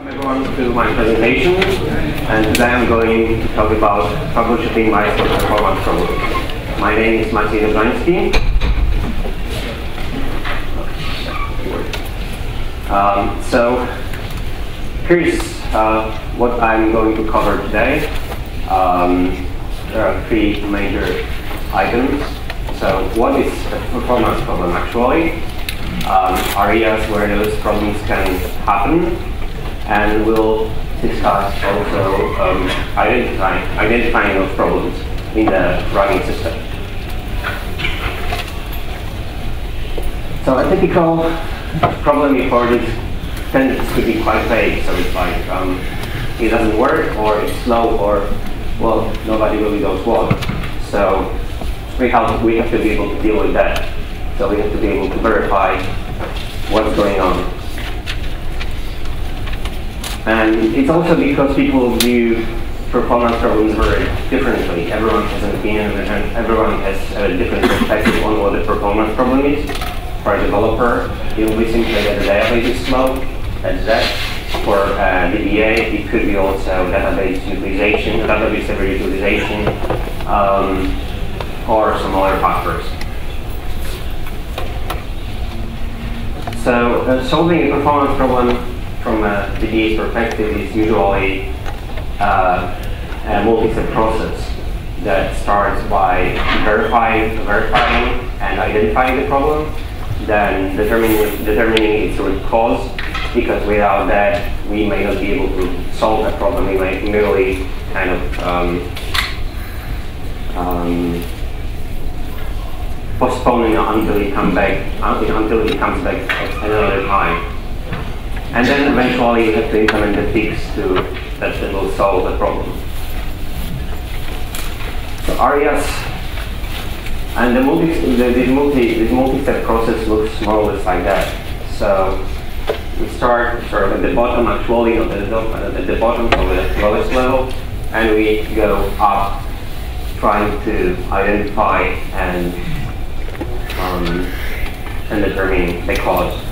Welcome everyone to my presentation, and today I'm going to talk about troubleshooting my performance problem. My name is Maciej Dobrzański. Um, so here's uh, what I'm going to cover today. Um, there are three major items. So what is a performance problem actually? Um, areas where those problems can happen and we'll discuss also um, identifying, identifying those problems in the running system. So a typical problem report is tends to be quite vague, so it's like um, it doesn't work or it's slow or well nobody really knows what. So we have we have to be able to deal with that. So we have to be able to verify what's going on. And it's also because people view performance problems very differently. Everyone has an opinion and everyone has a different perspective on what the performance problem is. For a developer, it will be simply that the database is slow, that's that. For uh, DBA, it could be also database utilization, database server utilization, um, or some other factors. So uh, solving a performance problem from a DBA perspective is usually uh, a multi-step process that starts by verifying, verifying and identifying the problem, then determining, determining its root cause, because without that we may not be able to solve that problem. We may merely kind of um, um, postponing until it back until it comes back another time. And then eventually you have to implement a fix to that will solve the problem. So areas and the multi the, this multi this multi-step process looks more or less like that. So we start sort of at the bottom actually at the, at the bottom of the lowest level and we go up trying to identify and um, and determine the cause.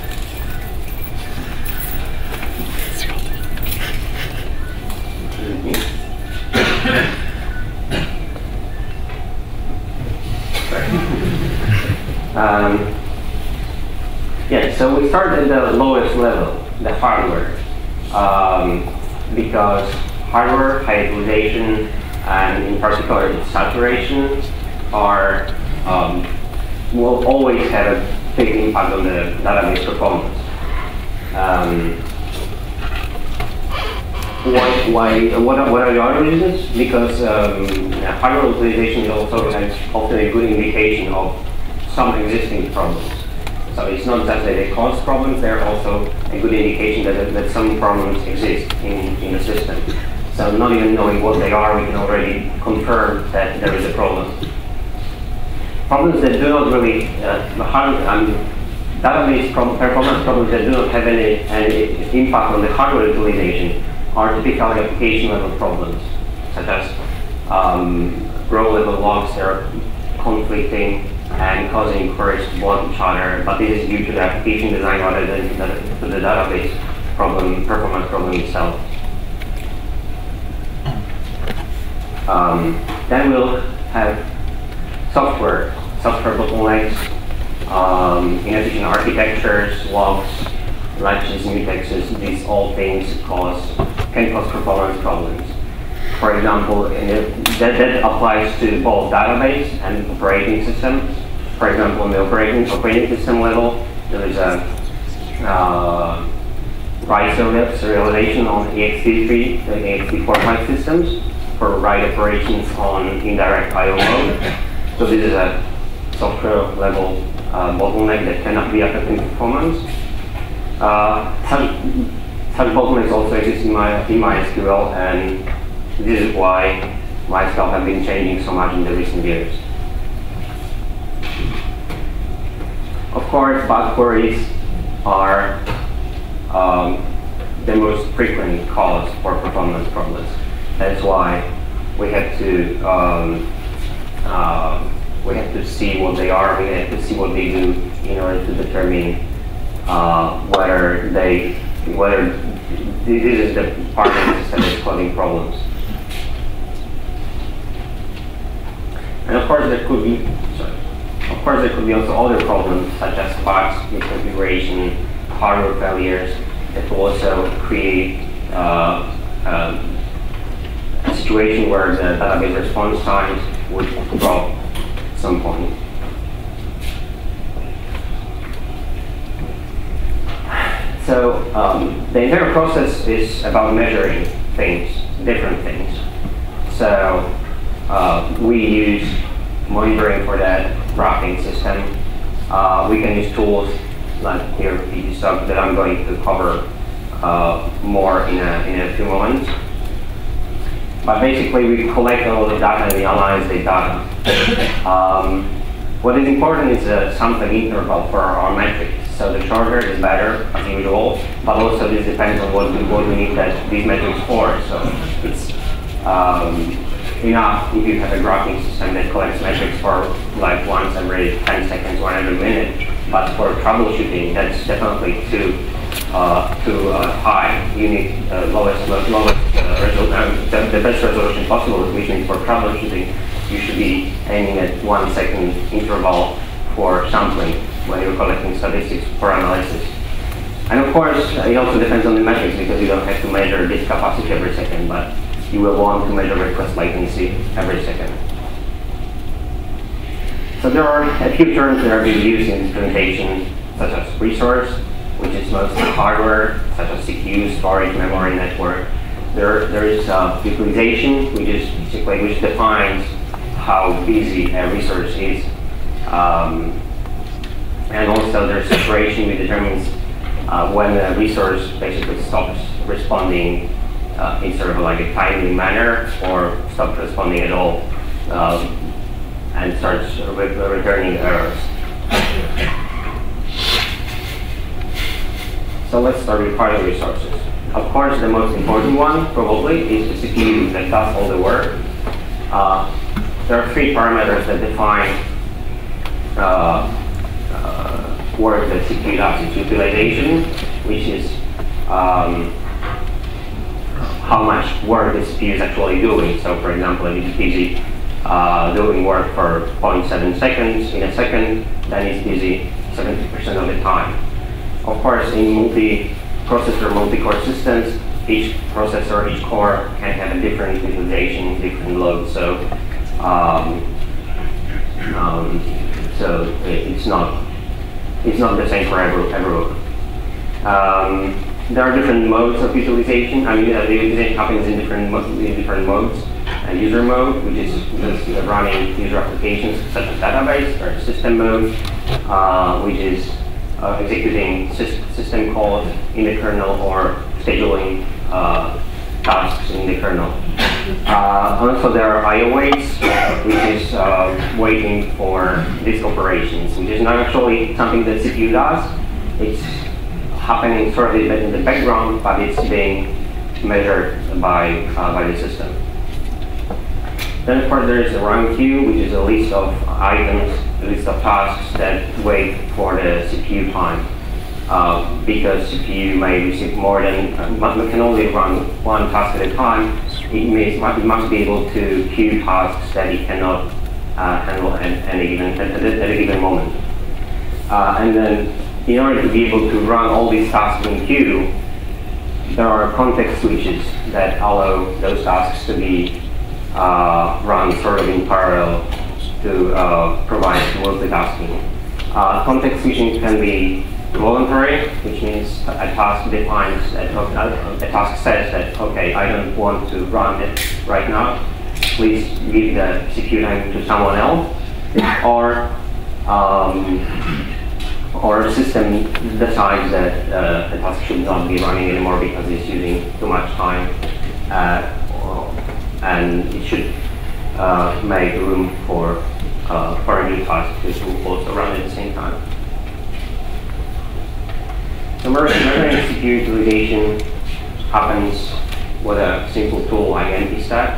Um, yeah, so we start at the lowest level, the hardware, um, because hardware, utilization, and in particular saturation are um, will always have a big impact on the database performance. Um, why, why, what, are, what are the other reasons? Because um, hardware utilization is also often a good indication of some existing problems. So it's not just that they cause problems, they're also a good indication that, that some problems exist in, in the system. So not even knowing what they are, we can already confirm that there is a problem problems that do not really, uh, um, database performance problems that do not have any, any impact on the hardware utilization are typically application level problems, such as um, row level logs that are conflicting and causing queries to block each other, but this is due to the application design rather than to the database problem, performance problem itself. Um, then we'll have software software bottlenecks, um, inefficient architectures, logs, latches, mutexes, these all things cause, can cause performance problems. For example, that, that applies to both database and operating systems. For example, in the operating, system level, there is a uh, write serialization on ext3 and ext4 systems for write operations on indirect IO mode. So this is a software level uh, bottleneck that cannot be affecting performance. Uh, such, such bottlenecks also exist in, my, in MySQL, and this is why MySQL have been changing so much in the recent years. Of course, bug queries are um, the most frequent cause for performance problems. That's why we have to um, uh, we have to see what they are, we have to see what they do in order to determine uh, whether they, whether this is the part of the system that's causing problems. And of course, there could be, sorry, of course, there could be also other problems such as bugs, misconfiguration, hardware failures that will also create uh, um, a situation where the database response times would drop at some point. So um, the entire process is about measuring things, different things. So uh, we use monitoring for that graphing system. Uh, we can use tools like here stuff that I'm going to cover uh, more in a, in a few moments. But basically, we collect all the data and we analyze the data. Um, what is important is a sampling interval for our metrics. So the shorter is better, as usual, but also this depends on what we, what we need that these metrics for. So it's um, enough if you have a graphing system that collects metrics for like once every 10 seconds or every minute. But for troubleshooting, that's definitely too uh, too uh, high. You need uh, lowest lowest uh, um, the, the, best resolution possible, which means for troubleshooting, you should be aiming at one second interval for sampling when you're collecting statistics for analysis. And of course, it also depends on the metrics because you don't have to measure disk capacity every second, but you will want to measure request latency every second. So there are a few terms that are being used in implementation, such as resource, which is mostly hardware, such as CPU, storage, memory, network. There, there is uh, utilization, which is basically which defines how busy a resource is. Um, and also there's saturation, which determines uh, when the resource basically stops responding uh, in sort of like a timely manner or stops responding at all um, and starts re returning errors. So let's start with of resources. Of course, the most important one probably is the CPU that does all the work. Uh, there are three parameters that define uh, work that CPU does. It's utilization, which is um, how much work the CPU is actually doing. So for example, if it's busy uh, doing work for 0.7 seconds in a second, then it's busy 70% of the time. Of course, in multi-processor, multi-core systems, each processor, each core can have a different utilization, different load. So, um, um, so it's not it's not the same for every, everyone. Um, there are different modes of utilization. I mean, uh, the utilization happens in different, in different modes. User mode, which is just running user applications such as database, or system mode, uh, which is uh, executing system calls in the kernel or scheduling uh, tasks in the kernel. Also, there are IO waits, which is waiting for disk operations, which is not actually something that CPU does. It's happening sort of in the background, but it's being measured by, uh, by the system. Then, of course, there is a run queue, which is a list of items, a list of tasks that wait for the CPU time. Uh, because CPU may receive more than, uh, can only run one task at a time, it, may, it must be able to queue tasks that it cannot uh, handle at, any given, at, at, a given moment. Uh, and then, in order to be able to run all these tasks in queue, there are context switches that allow those tasks to be uh, run sort of in parallel to uh, provide multitasking. context switching can be voluntary, which means a task defines, a, a, task says that, okay, I don't want to run it right now. Please give the CPU time to someone else. or, um, or a system decides that uh, the task should not be running anymore because it's using too much time. Uh, and it should uh, make room for, uh, for a new task to also run at the same time. So measuring CPU utilization happens with a simple tool like mpstat,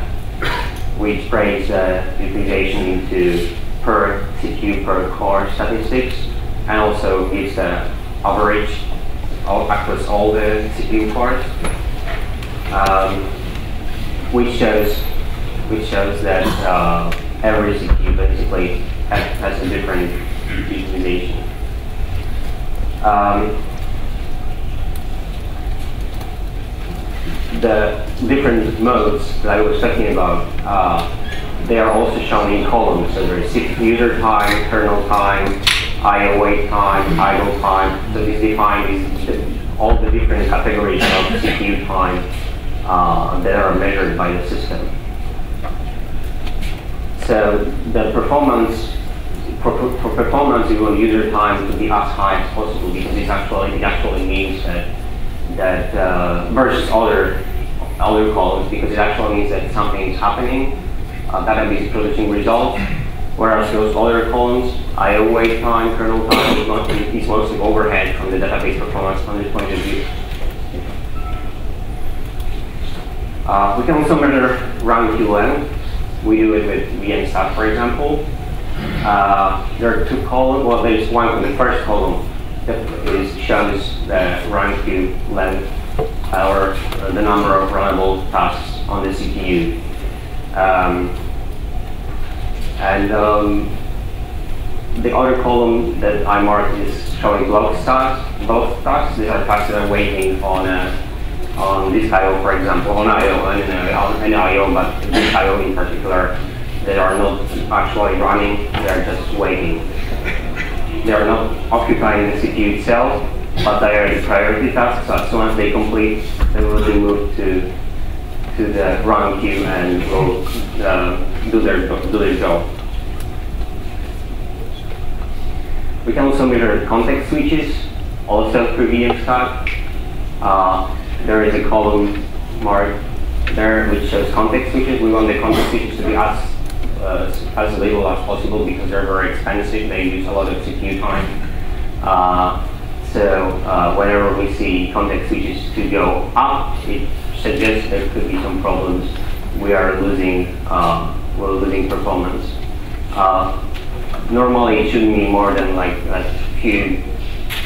which breaks uh, utilization into per CPU per core statistics, and also gives the average across all the CPU cores. um, which shows which shows that uh, every CPU basically has, has a different utilization. Um, the different modes that I was talking about, uh, they are also shown in columns. So there's user time, kernel time, IO wait time, idle time. So this defines all the different categories of CPU time uh, that are measured by the system. So the performance, for, for performance, you want user time to be as high as possible because it actually it actually means that that uh, versus other other columns because it actually means that something is happening, uh, database is producing results, whereas those other columns, IO wait time, kernel time, is, not, is mostly overhead from the database performance from this point of view. Uh, we can also measure run length. We do it with VMstat, for example. Uh, there are two columns. Well, there's one in the first column that is, shows the run queue length or the number of runnable tasks on the CPU. Um, and um, the other column that I marked is showing block tasks, both tasks. These are tasks that are waiting on a on this IO, for example, on IO, and an IO, but this IO in particular, they are not actually running, they are just waiting. They are not occupying the CPU itself, but they are the priority tasks. So as soon as they complete, they will be moved to to the run queue and will uh, do their do their job. We can also measure context switches, also through VMstat. Uh, there is a column marked there which shows context switches. We want the context switches to be as uh, as little as possible because they're very expensive. They use a lot of CPU time. Uh, so uh, whenever we see context switches to go up, it suggests there could be some problems. We are losing uh, we're losing performance. Uh, normally, it shouldn't be more than like a few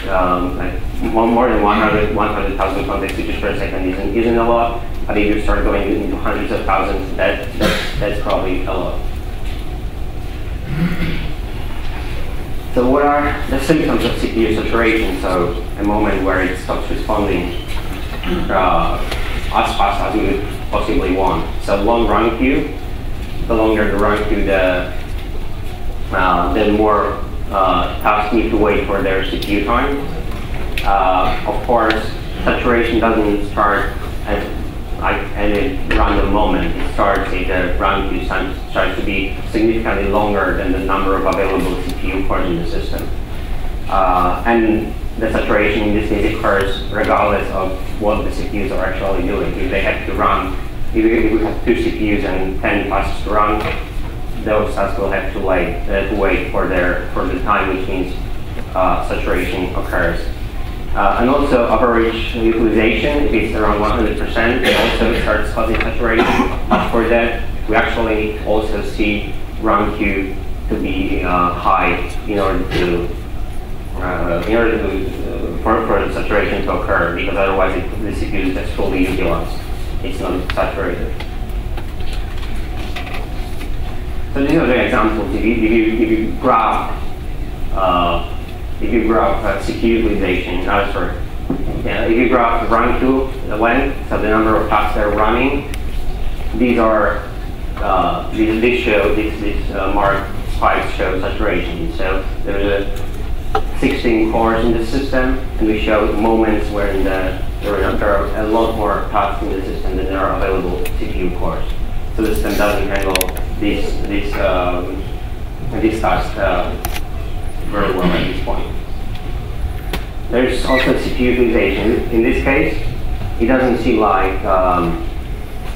um, like more than 100 100,000 context switches per second isn't isn't a lot. But if you start going into hundreds of thousands, that that's, that's probably a lot. So what are the symptoms of CPU saturation? So a moment where it stops responding uh, as fast as would possibly want. So long run queue, the longer the run queue, the uh, the more uh, tasks need to wait for their CPU time. Uh, of course, saturation doesn't start at any random moment. It starts if the run queue time starts to be significantly longer than the number of available CPU cores in the system. Uh, and the saturation in this case occurs regardless of what the CPUs are actually doing. If they have to run, if we have two CPUs and 10 tasks to run, those tasks will have to wait, uh, to wait for their for the time, which means uh, saturation occurs. Uh, and also average utilization, if it's around 100%, it also starts causing saturation. For that, we actually also see run queue to be uh, high in order to uh, in order to uh, for, for the saturation to occur, because otherwise it, the CPU is fully utilized. It's not saturated. So these are the examples. If you, if you, if you graph uh, if you graph uh, utilization, uh, sorry, yeah, if you graph the run queue, the length, so the number of tasks that are running, these are, uh, these, these show, these, these uh, mark spikes show saturation. So there's a 16 cores in the system, and we show moments where in the, there, are, a lot more tasks in the system than are available CPU cores. So the system doesn't handle these, these, um, these tasks uh, very well at this point. There's also CPU utilization. In this case, it doesn't seem like um,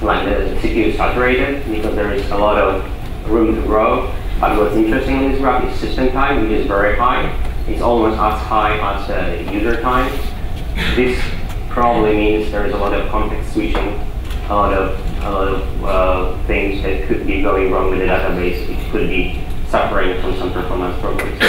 like the CPU is saturated because there is a lot of room to grow. But what's interesting in this graph is system time, which is very high. It's almost as high as uh, user time. This probably means there is a lot of context switching, a lot of a lot of uh, things that could be going wrong with the database. which could be suffering from some performance problems.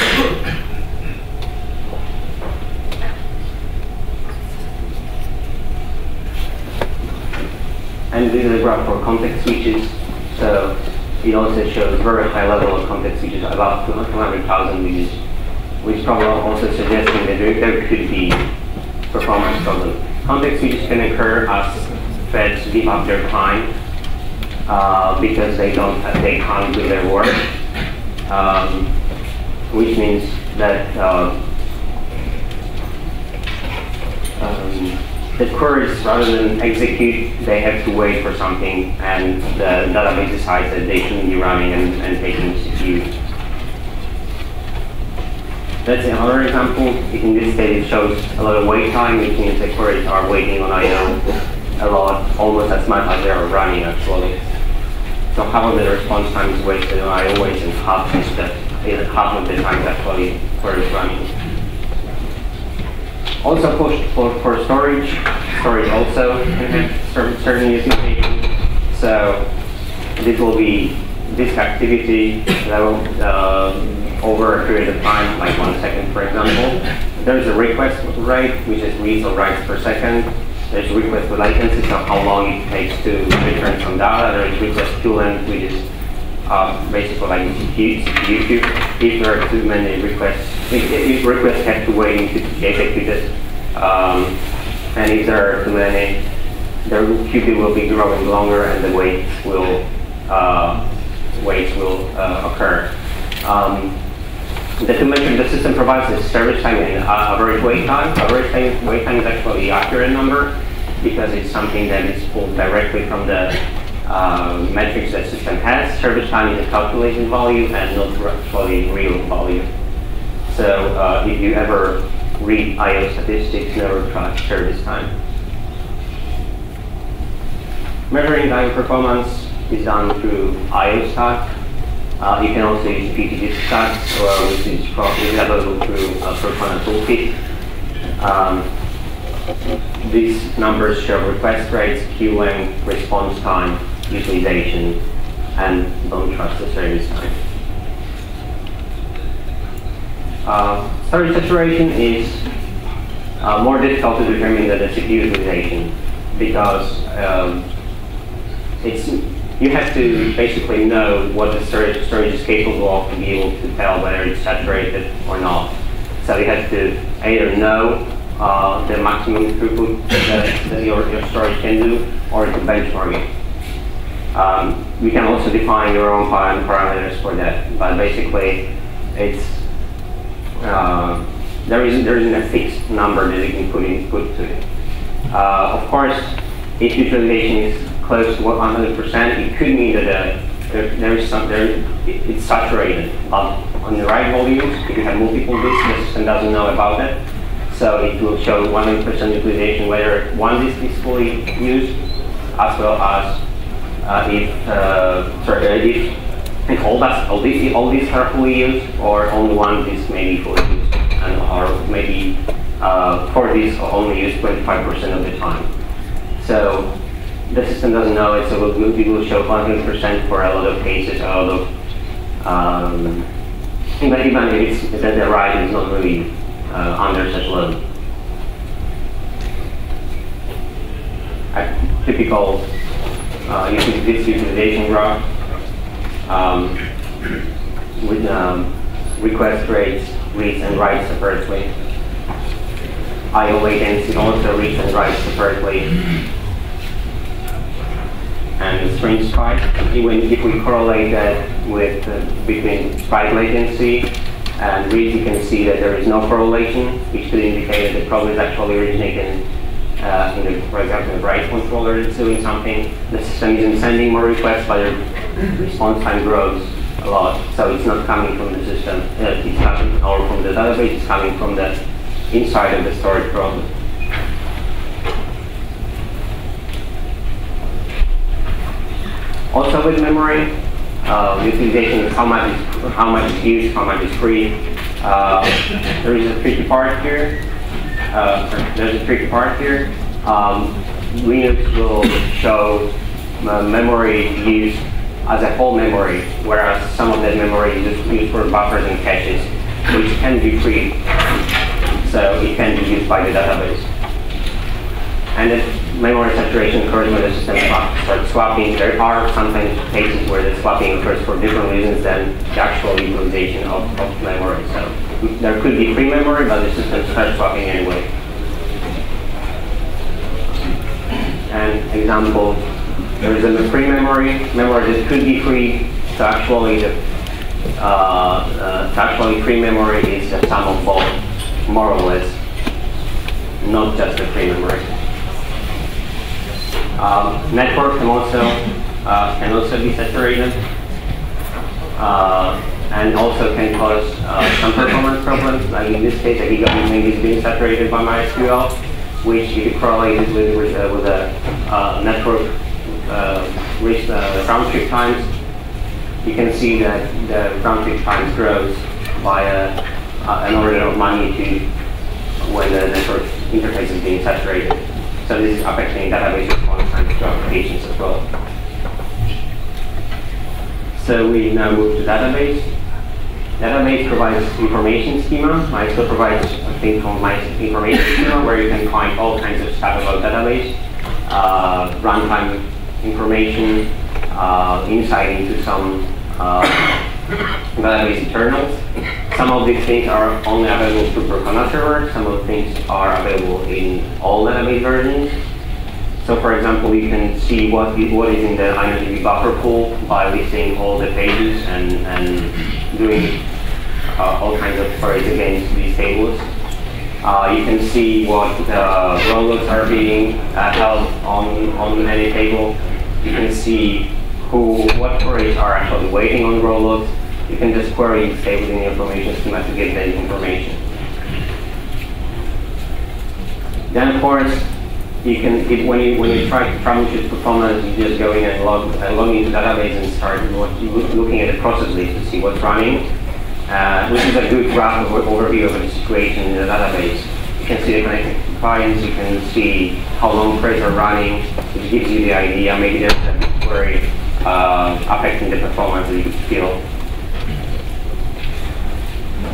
And this is a graph for context switches. So it also shows very high level of context switches, about 200,000 which, which probably also suggesting that there, could be performance problem. Context switches can occur as feds give up their time uh, because they don't they can't do their work, um, which means that uh, um, the queries, rather than execute, they have to wait for something, and the database decides that they shouldn't be running and, and taking That's another example. In this case, it shows a lot of wait time, which means the queries are waiting on IO a lot, almost as much as they are running actually. So half of the response time is wasted on I/O waits, and half is that half of the time is actually queries running. Also for, for, for storage, storage also certain, is utilization. So this will be this activity level uh, over a period of time, like one second, for example. There's a request rate, which is reads or writes per second. There's request latency, so how long it takes to return some data. There's request length, which is uh, basically like CPU, queue. If there are too many requests, if, if requests have to wait to be executed, um, and if there are too many, the queue will be growing longer and the wait will uh, waits will uh, occur. Um, the to mention the system provides a service time and uh, average wait time. Average time, wait time is actually the accurate number because it's something that is pulled directly from the uh, metrics that the system has. Service time is a calculation value and not actually real value. So uh, if you ever read I/O statistics, never track service time. Measuring I/O performance is done through IO IOStat. Uh, you can also use PTDiskStat, uh, which is probably available through uh, Toolkit. Um, these numbers show request rates, queue length, response time, utilization, and don't trust the service time. Uh, saturation is uh, more difficult to determine than the CPU utilization because um, it's you have to basically know what the storage, storage is capable of to be able to tell whether it's saturated or not. So you have to either know uh, the maximum throughput that, that your, your storage can do or to benchmark it. Um, you can also define your own parameters for that, but basically it's uh, there isn't there isn't a fixed number that you can put in put to it. Uh, of course, if utilization is close to 100%, it could mean that uh, there, there is some there it's saturated. But on the right volumes, if you have multiple disks, the system doesn't know about it, so it will show 100% utilization whether one disk is fully used, as well as uh, if uh, sorry, if and all that, all these, all these are fully used, or only one disk may be fully used, and or maybe uh, four disks are only used 25% of the time. So the system doesn't know it, so we'll, we will show 100% for a lot of cases, a lot of, um, but even if it's that the write is not really uh, under such load. A typical uh, this utilization graph um, with um, request rates, reads and writes separately. I/O latency also reads and writes separately. And the string spike, even if we correlate that with uh, between spike latency and read, you can see that there is no correlation, which could indicate that the problem is actually originating uh, in the, for example, the write controller is doing something. The system isn't sending more requests, but the response time grows a lot. So it's not coming from the system, uh, it's coming, or from the database, it's coming from the inside of the storage process. Also with memory, uh, utilization is how much is how much is used, how much is free. Uh, there is a tricky part here uh, there's a tricky part here. Um, Linux will show uh, memory used as a whole memory, whereas some of that memory is used for buffers and caches, which can be free. So it can be used by the database. And memory saturation occurs when the system starts swapping. There are sometimes cases where the swapping occurs for different reasons than the actual utilization of, of memory. So there could be free memory, but the system starts swapping anyway. An example, there is a free memory, memory that could be free, so actually the uh, uh, actually free memory is a sum of both, more or less, not just the free memory. Um, network can also uh, can also be saturated, uh, and also can cause uh, some performance problems. Like in this case, a gigabit is being saturated by MySQL, which you correlate it with with, uh, with a uh, network reach round trip times, you can see that the round trip times grows by a, an order of magnitude when the network interface is being saturated. So this is affecting database to applications as well. So we now move to database. Database provides information schema. MySQL provides a thing called my information schema where you can find all kinds of stuff about database, uh, runtime information, uh, insight into some uh, database internals. Some of these things are only available through Percona server. Some of the things are available in all database versions. So for example, you can see what, what is in the InnoDB buffer pool by listing all the pages and, and doing uh, all kinds of queries against these tables. Uh, you can see what row logs are being uh, held on, on any table. You can see who, what queries are actually waiting on row logs you can just query stay within the information schema to get that information. Then of course, you can it, when you when you try to troubleshoot performance, you just go in and log uh, log into database and start looking at the process list to see what's running, uh, which is a good graph overview of the situation in the database. You can see the connected clients, you can see how long queries are running, which gives you the idea. Maybe there's a query uh, affecting the performance that you feel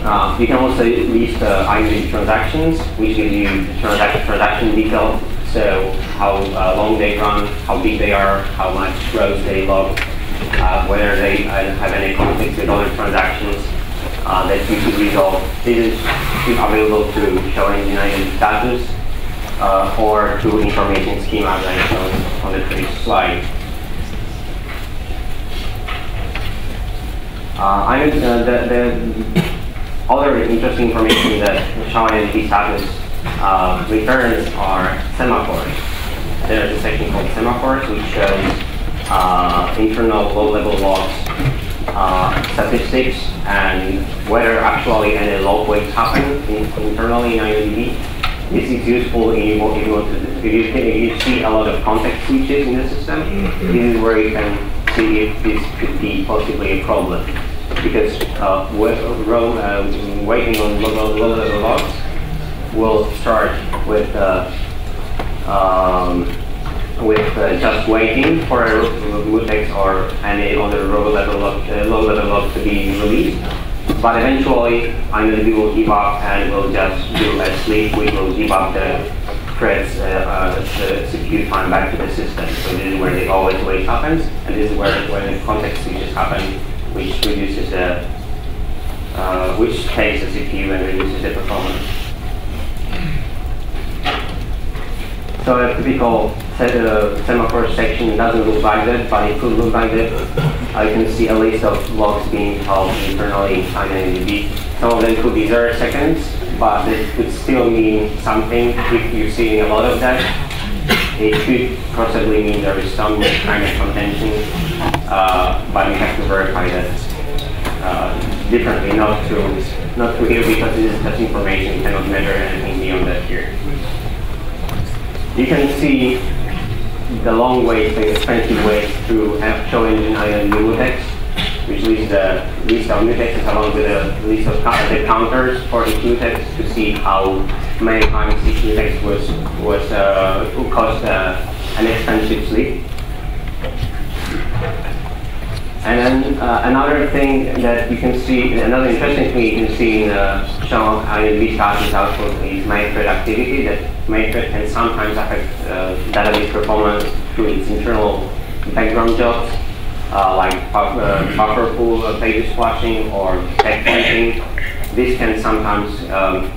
uh, you can also list uh, InnoDB transactions, which gives you transaction, transaction detail. So how uh, long they run, how big they are, how much rows they log, uh, whether they uh, have any conflicts with other transactions uh, that you could resolve. This is available through showing InnoDB status uh, or through information schema I on the previous slide. I the, the other interesting information that InnoDB status uh, returns are semaphores. There's a section called semaphores which shows uh, internal low-level logs uh, statistics and whether actually any log waits happen in, internally in InnoDB. This is useful if you, if you, want to, if you, if you see a lot of context switches in the system. This is where you can see if this could be possibly a problem because uh, row, uh, waiting on low, low level logs will start with uh, um, with uh, just waiting for a mutex or any other low level log, uh, low level to be released. But eventually, InnoDB will give up and we'll just do a sleep, We will give up the threads, uh, the CPU time back to the system. So this is where the OS wait happens, and this is where, where the context switches happen which reduces the, uh, which takes the CPU and reduces the performance. So a typical semaphore section doesn't look like that, but it could look like that. I can see a list of logs being held internally InnoDB. Some of them could be zero seconds, but it could still mean something if you're seeing a lot of that. It could possibly mean there is some kind of contention uh, but we have to verify that uh, differently, not through not through here because this information. Cannot measure anything beyond that here. You can see the long ways, the expensive ways through show engine and mutex, which leaves the list of mutexes along with a list of the counters for each mutex to see how many times each mutex was was uh, caused uh, an expensive sleep. And then uh, another thing that you can see, another interesting thing you can see in the shown InnoDB status output is main thread activity. That main thread can sometimes affect uh, database performance through its internal background jobs, uh, like uh, buffer pool uh, page splashing or checkpointing. This can sometimes um,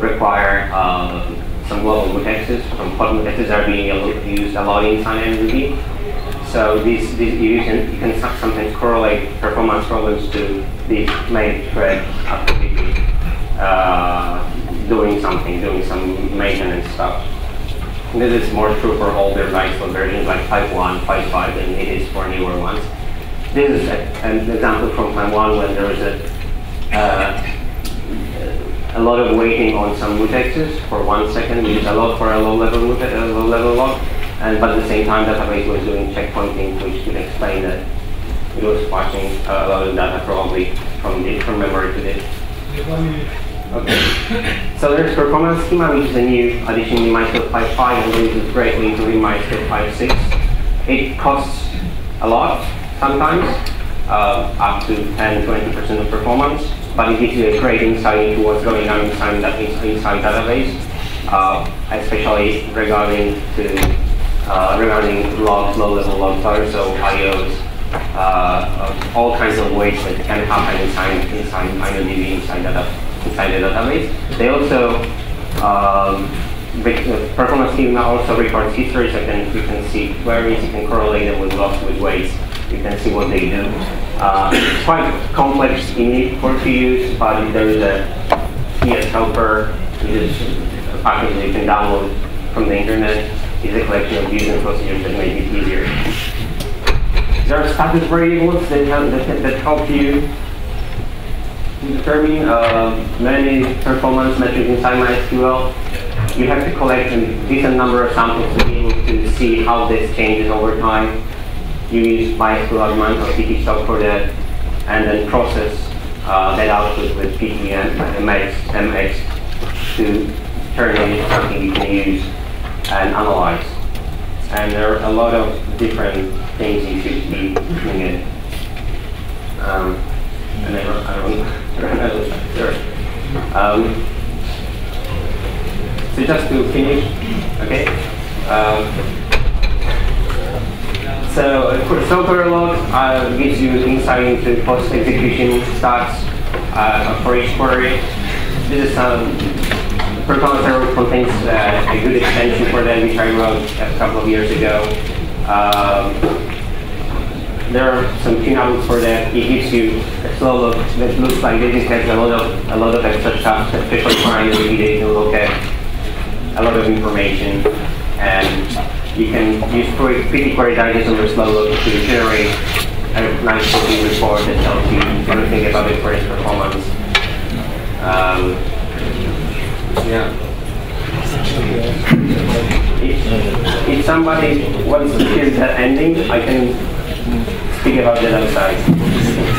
require uh, some global mutexes. Some hot mutexes are being used a lot in SignMVB. So these, these you, can, you can sometimes correlate performance problems to the main thread activity uh, doing something, doing some maintenance stuff. This is more true for older Lightstone versions like 5.1, 5.5 than it is for newer ones. This is a, an example from Time 1 when there was a, uh, a lot of waiting on some mutexes for one second, which is a lot for a low-level mutex, a low-level log and but at the same time that database was doing checkpointing, which could explain that it was watching a lot of data probably from the, from memory to this. Okay. so there's performance schema, which is a new addition in MySQL 5.5 and uses greatly into MySQL 5.6. It costs a lot sometimes, uh, up to 10-20% of performance, but it gives you a great insight into what's going on inside that inside database, uh, especially regarding to uh, regarding logs, low-level log files, so IOs, uh, all kinds of ways that can happen inside inside InnoDB inside data inside the database. They also um, uh, performance schema also records history, so can, you can see queries, you can correlate them with logs, with weights, you can see what they do. Uh, it's quite complex init for to use, but there is a PS helper, which is a package that you can download from the internet is a collection of and procedures that make it easier. There are status variables that, have, that, that help you determine uh, many performance metrics inside MySQL. You have to collect a decent number of samples to be able to see how this changes over time. You use MySQL Augment or pt-stalk for that, and then process uh, that output with PTM, MX, MX to turn it into something you can use and analyze. And there are a lot of different things you should be looking at. Um, and I don't, I don't. Um, so just to finish, okay. Um, so for the software log, uh, gives you insight into post-execution stats uh, for each query. This is some Percona server contains uh, a good extension for that, which I wrote a couple of years ago. Um, there are some tunouts for that. It gives you a slow log that looks like this. It has a lot of a lot of extra stuff, especially for InnoDB. They can look at a lot of information, and you can use pt-query-digest or slow log to generate a nice looking report that tells you everything about the query's performance. Um, yeah. If, if somebody wants to hear that ending, I can speak about that outside.